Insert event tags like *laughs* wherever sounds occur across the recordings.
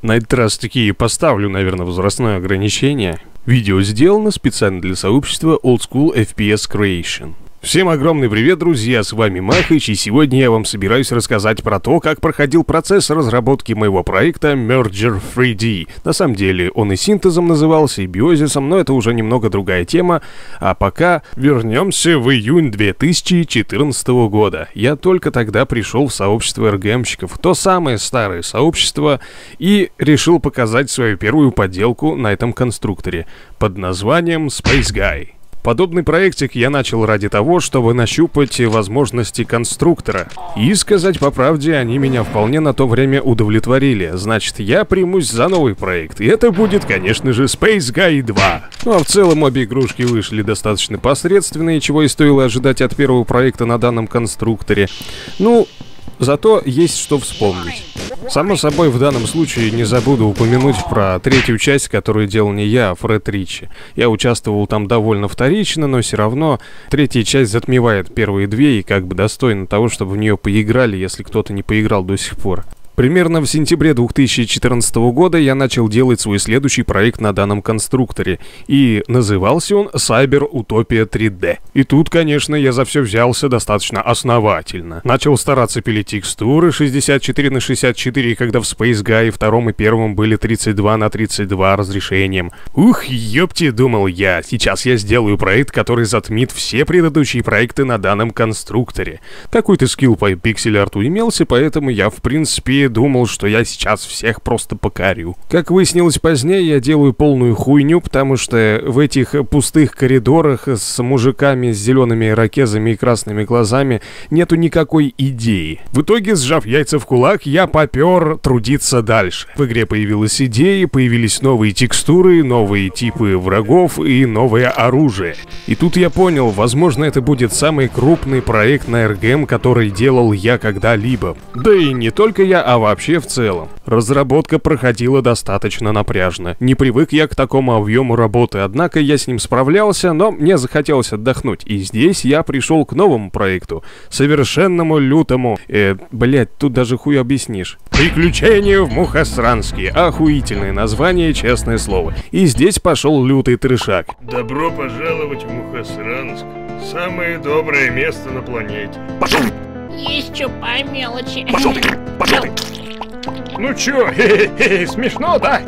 На этот раз таки поставлю, наверное, возрастное ограничение. Видео сделано специально для сообщества Old School FPS Creation. Всем огромный привет, друзья, с вами Махач, и сегодня я вам собираюсь рассказать про то, как проходил процесс разработки моего проекта Merger 3D. На самом деле, он и синтезом назывался, и биозисом, но это уже немного другая тема. А пока вернемся в июнь 2014 года. Я только тогда пришел в сообщество РГМщиков, то самое старое сообщество, и решил показать свою первую подделку на этом конструкторе под названием Space Guy. Подобный проектик я начал ради того, чтобы нащупать возможности конструктора. И сказать по правде, они меня вполне на то время удовлетворили. Значит, я примусь за новый проект. И это будет, конечно же, Space Guy 2. Ну а в целом обе игрушки вышли достаточно посредственные, чего и стоило ожидать от первого проекта на данном конструкторе. Ну, зато есть что вспомнить. Само собой, в данном случае не забуду упомянуть про третью часть, которую делал не я, а Фред Ричи. Я участвовал там довольно вторично, но все равно третья часть затмевает первые две и как бы достойна того, чтобы в нее поиграли, если кто-то не поиграл до сих пор. Примерно в сентябре 2014 года я начал делать свой следующий проект на данном конструкторе, и назывался он Cyber Utopia 3D. И тут, конечно, я за все взялся достаточно основательно. Начал стараться пилить текстуры 64 на 64, когда в Space Guy втором и первом были 32 на 32 разрешением. Ух, ёпти, думал я, сейчас я сделаю проект, который затмит все предыдущие проекты на данном конструкторе. Какой-то скилл по пиксель-арту имелся, поэтому я, в принципе, думал, что я сейчас всех просто покорю. Как выяснилось позднее, я делаю полную хуйню, потому что в этих пустых коридорах с мужиками с зелеными ракезами и красными глазами нету никакой идеи. В итоге, сжав яйца в кулак, я попер трудиться дальше. В игре появилась идея, появились новые текстуры, новые типы врагов и новое оружие. И тут я понял, возможно, это будет самый крупный проект на РГМ, который делал я когда-либо. Да и не только я, а вообще в целом. Разработка проходила достаточно напряжно. Не привык я к такому объему работы, однако я с ним справлялся, но мне захотелось отдохнуть. И здесь я пришел к новому проекту. Совершенному лютому. Э, блять, тут даже хуй объяснишь. Приключения в Мухосранске. Охуительное название, честное слово. И здесь пошел лютый трешак. Добро пожаловать в Мухосранск. Самое доброе место на планете. Пошел! Что по мелочи. Пошел ты! Пошел ты! Ну чё, *laughs* смешно, да?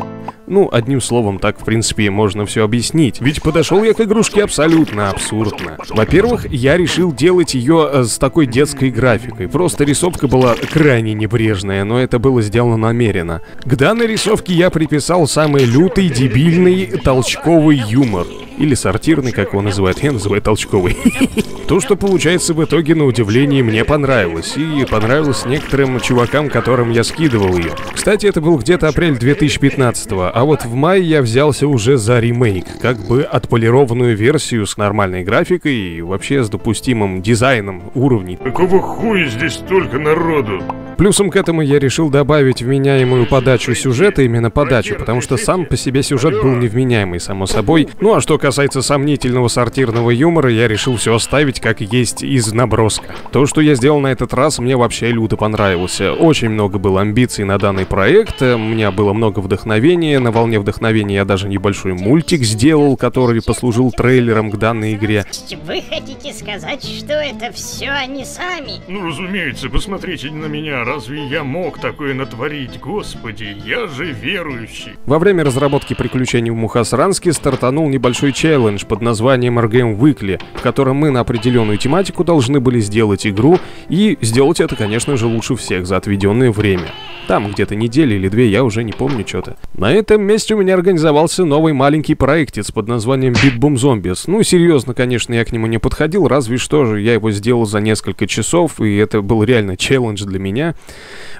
Ну, одним словом, так в принципе можно все объяснить. Ведь подошел я к игрушке абсолютно абсурдно. Во-первых, я решил делать ее э, с такой детской графикой. Просто рисовка была крайне небрежная, но это было сделано намеренно. К данной рисовке я приписал самый лютый, дебильный, толчковый юмор. Или сортирный, как его называют. Я называю толчковый. *laughs* То, что получается в итоге, на удивление, мне понравилось. И понравилось некоторым чувакам, которым я скидывал ее. Кстати, это был где-то апрель 2015 -го, а вот в мае я взялся уже за ремейк. Как бы отполированную версию с нормальной графикой и вообще с допустимым дизайном уровней. Какого хуя здесь столько народу? Плюсом к этому я решил добавить вменяемую подачу сюжета, именно подачу, потому что сам по себе сюжет был невменяемый, само собой. Ну а что касается сомнительного сортирного юмора, я решил все оставить как есть из наброска. То, что я сделал на этот раз, мне вообще люто понравилось. Очень много было амбиций на данный проект, у меня было много вдохновения, на волне вдохновения я даже небольшой мультик сделал, который послужил трейлером к данной игре. Вы хотите сказать, что это все они сами? Ну, разумеется, посмотрите на меня, разве я мог такое натворить? Господи, я же верующий. Во время разработки приключений в Мухасранске стартанул небольшой челлендж под названием RGM Weekly, в котором мы на определенную тематику должны были сделать игру, и сделать это, конечно же, лучше всех за отведенное время. Там где-то недели или две, я уже не помню что-то. На этом месте у меня организовался новый маленький проектец под названием Beat Boom Zombies. Ну, серьезно, конечно, я к нему не подходил, разве что же я его сделал за несколько часов, и это был реально челлендж для меня.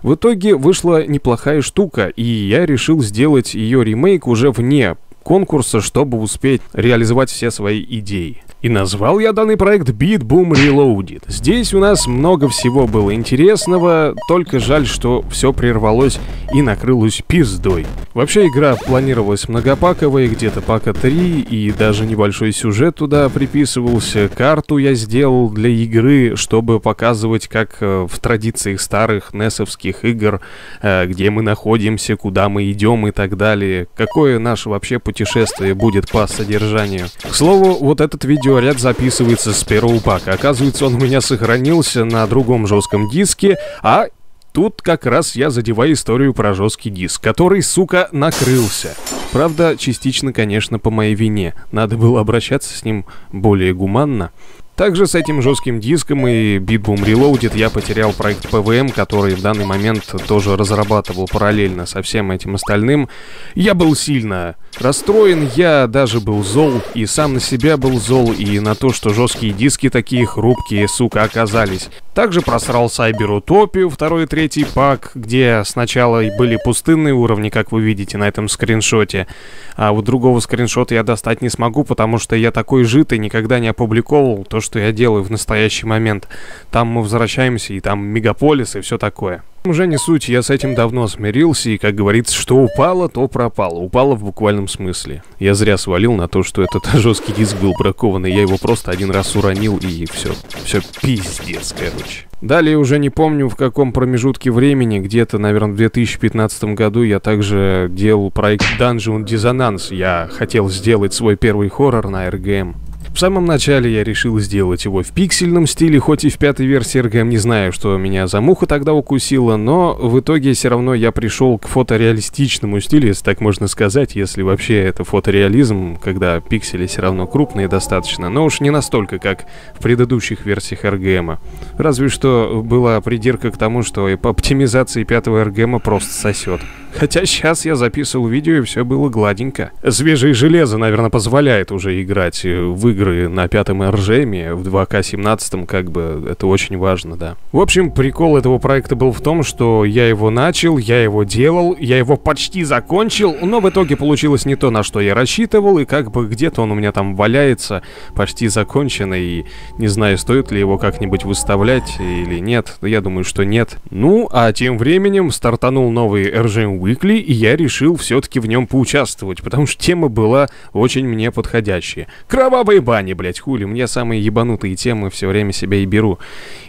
В итоге вышла неплохая штука, и я решил сделать ее ремейк уже вне конкурса, чтобы успеть реализовать все свои идеи. И назвал я данный проект Beat Boom Reloaded. Здесь у нас много всего было интересного, только жаль, что все прервалось и накрылось пиздой. Вообще игра планировалась многопаковой, где-то пака 3, и даже небольшой сюжет туда приписывался. Карту я сделал для игры, чтобы показывать, как э, в традициях старых несовских игр, э, где мы находимся, куда мы идем и так далее. Какое наше вообще путешествие будет по содержанию. К слову, вот этот видео видеоряд записывается с первого пака. Оказывается, он у меня сохранился на другом жестком диске, а Тут как раз я задеваю историю про жесткий диск, который, сука, накрылся. Правда, частично, конечно, по моей вине. Надо было обращаться с ним более гуманно. Также с этим жестким диском и Beatboom Reloaded я потерял проект PVM, который в данный момент тоже разрабатывал параллельно со всем этим остальным. Я был сильно расстроен, я даже был зол, и сам на себя был зол, и на то, что жесткие диски такие хрупкие, сука, оказались. Также просрал Cyber Утопию, второй и третий пак, где сначала были пустынные уровни, как вы видите на этом скриншоте, а вот другого скриншота я достать не смогу, потому что я такой житый, никогда не опубликовал то, что я делаю в настоящий момент. Там мы возвращаемся, и там мегаполис, и все такое. Уже не суть, я с этим давно смирился, и, как говорится, что упало, то пропало. Упало в буквальном смысле. Я зря свалил на то, что этот *laughs* жесткий диск был бракованный. Я его просто один раз уронил, и все. Все пиздец, короче. Далее уже не помню, в каком промежутке времени, где-то, наверное, в 2015 году я также делал проект Dungeon Dissonance. Я хотел сделать свой первый хоррор на RGM. В самом начале я решил сделать его в пиксельном стиле, хоть и в пятой версии RGM не знаю, что меня за муха тогда укусила, но в итоге все равно я пришел к фотореалистичному стилю, если так можно сказать, если вообще это фотореализм, когда пиксели все равно крупные достаточно, но уж не настолько, как в предыдущих версиях RGM. Разве что была придирка к тому, что и по оптимизации пятого RGM просто сосет. Хотя сейчас я записывал видео и все было гладенько. Свежее железо, наверное, позволяет уже играть в игры на пятом RGM, в 2К17, как бы, это очень важно, да. В общем, прикол этого проекта был в том, что я его начал, я его делал, я его почти закончил, но в итоге получилось не то, на что я рассчитывал, и как бы где-то он у меня там валяется, почти законченный, и не знаю, стоит ли его как-нибудь выставлять или нет, я думаю, что нет. Ну, а тем временем стартанул новый RGM Weekly, и я решил все-таки в нем поучаствовать, потому что тема была очень мне подходящая. Кровавые бани, блять, хули, мне самые ебанутые темы все время себя и беру.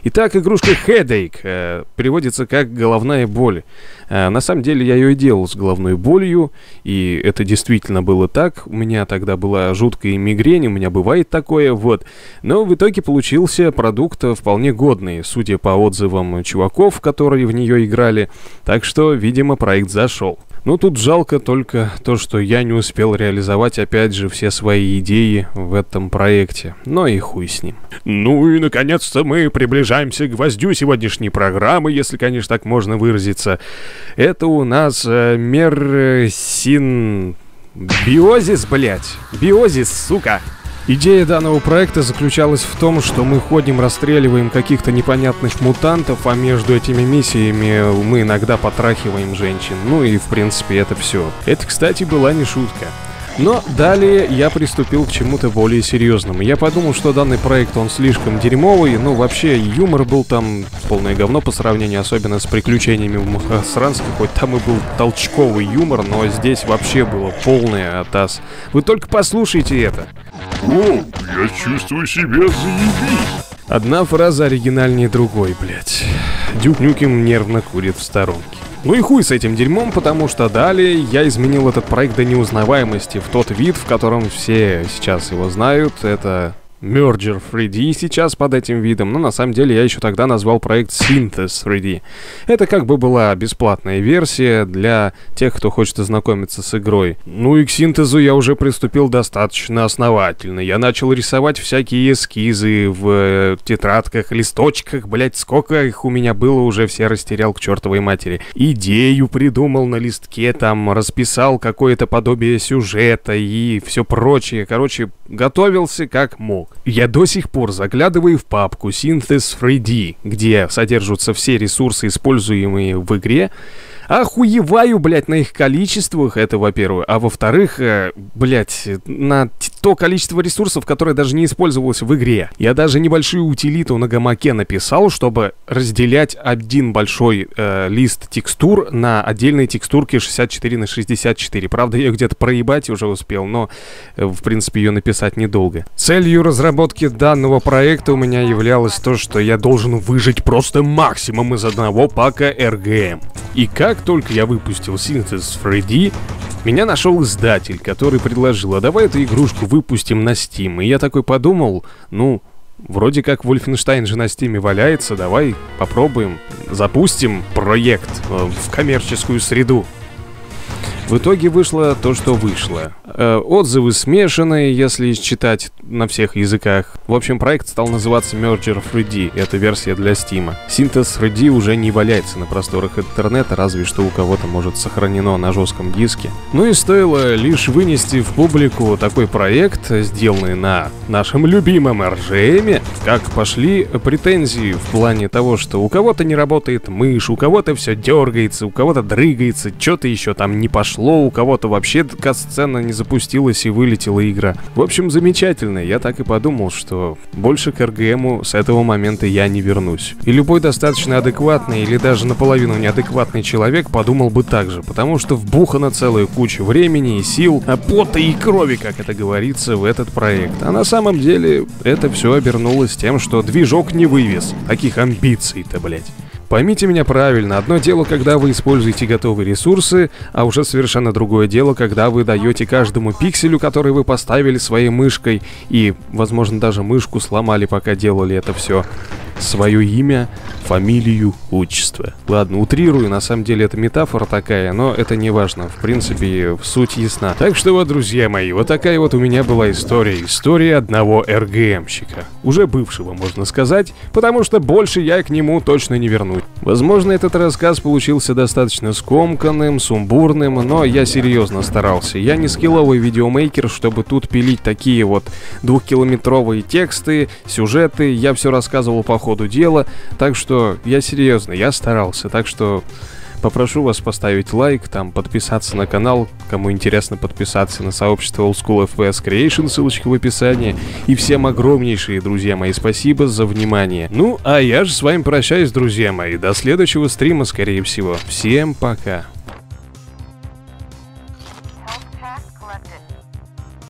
Итак, игрушка Headache э, переводится как головная боль. Э, на самом деле я ее и делал с головной болью, и это действительно было так. У меня тогда была жуткая мигрень, у меня бывает такое, вот. Но в итоге получился продукт вполне годный, судя по отзывам чуваков, которые в нее играли. Так что, видимо, проект зашел. Ну, тут жалко только то, что я не успел реализовать, опять же, все свои идеи в этом проекте. Но и хуй с ним. Ну и, наконец-то, мы приближаемся к гвоздю сегодняшней программы, если, конечно, так можно выразиться. Это у нас э, мерсин... Биозис, блять. Биозис, сука. Идея данного проекта заключалась в том, что мы ходим, расстреливаем каких-то непонятных мутантов, а между этими миссиями мы иногда потрахиваем женщин. Ну и в принципе это все. Это, кстати, была не шутка. Но далее я приступил к чему-то более серьезному. Я подумал, что данный проект, он слишком дерьмовый, ну вообще юмор был там полное говно по сравнению, особенно с приключениями в Мухосранске, хоть там и был толчковый юмор, но здесь вообще было полное атас. Вы только послушайте это. О, я чувствую себя заебись. Одна фраза оригинальнее другой, блядь. Дюк Нюким нервно курит в сторонке. Ну и хуй с этим дерьмом, потому что далее я изменил этот проект до неузнаваемости в тот вид, в котором все сейчас его знают. Это Merger 3D сейчас под этим видом, но на самом деле я еще тогда назвал проект Synthes 3D. Это как бы была бесплатная версия для тех, кто хочет ознакомиться с игрой. Ну и к синтезу я уже приступил достаточно основательно. Я начал рисовать всякие эскизы в э, тетрадках, листочках, блять, сколько их у меня было, уже все растерял к чертовой матери. Идею придумал на листке, там расписал какое-то подобие сюжета и все прочее. Короче, готовился как мог. Я до сих пор заглядываю в папку Synthes 3D, где содержатся все ресурсы, используемые в игре, охуеваю, блядь, на их количествах, это во-первых. А во-вторых, э, блядь, на то количество ресурсов, которое даже не использовалось в игре. Я даже небольшую утилиту на гамаке написал, чтобы разделять один большой э, лист текстур на отдельные текстурки 64 на 64. Правда, я где-то проебать уже успел, но, э, в принципе, ее написать недолго. Целью разработки данного проекта у меня являлось то, что я должен выжить просто максимум из одного пака RGM. И как только я выпустил Synthesis 3D, меня нашел издатель, который предложил, а давай эту игрушку выпустим на Steam. И я такой подумал, ну, вроде как Wolfenstein же на Steam валяется, давай попробуем, запустим проект э, в коммерческую среду. В итоге вышло то, что вышло. Э, отзывы смешанные, если читать на всех языках. В общем, проект стал называться Merger 3D, это версия для Steam. Синтез 3D уже не валяется на просторах интернета, разве что у кого-то может сохранено на жестком диске. Ну и стоило лишь вынести в публику такой проект, сделанный на нашем любимом RGM, как пошли претензии в плане того, что у кого-то не работает мышь, у кого-то все дергается, у кого-то дрыгается, что-то еще там не пошло, у кого-то вообще касцена не запустилась и вылетела игра. В общем, замечательно. Я так и подумал, что больше к РГМу с этого момента я не вернусь. И любой достаточно адекватный или даже наполовину неадекватный человек подумал бы так же, потому что вбухана целая куча времени и сил, а пота и крови, как это говорится, в этот проект. А на самом деле это все обернулось тем, что движок не вывез. Таких амбиций-то, блять. Поймите меня правильно, одно дело, когда вы используете готовые ресурсы, а уже совершенно другое дело, когда вы даете каждому пикселю, который вы поставили своей мышкой, и, возможно, даже мышку сломали, пока делали это все, свое имя, фамилию, отчество. Ладно, утрирую, на самом деле это метафора такая, но это не важно. В принципе, суть ясна. Так что вот, друзья мои, вот такая вот у меня была история. История одного РГМщика. Уже бывшего, можно сказать, потому что больше я к нему точно не вернусь. Возможно, этот рассказ получился достаточно скомканным, сумбурным, но я серьезно старался. Я не скилловый видеомейкер, чтобы тут пилить такие вот двухкилометровые тексты, сюжеты. Я все рассказывал по ходу дела, так что я серьезно, я старался, так что попрошу вас поставить лайк, там подписаться на канал, кому интересно подписаться на сообщество Old School FPS Creation, ссылочка в описании. И всем огромнейшие, друзья мои, спасибо за внимание. Ну, а я же с вами прощаюсь, друзья мои, до следующего стрима, скорее всего. Всем пока.